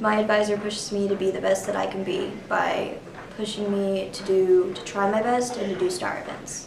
My advisor pushes me to be the best that I can be by pushing me to do to try my best and to do star events.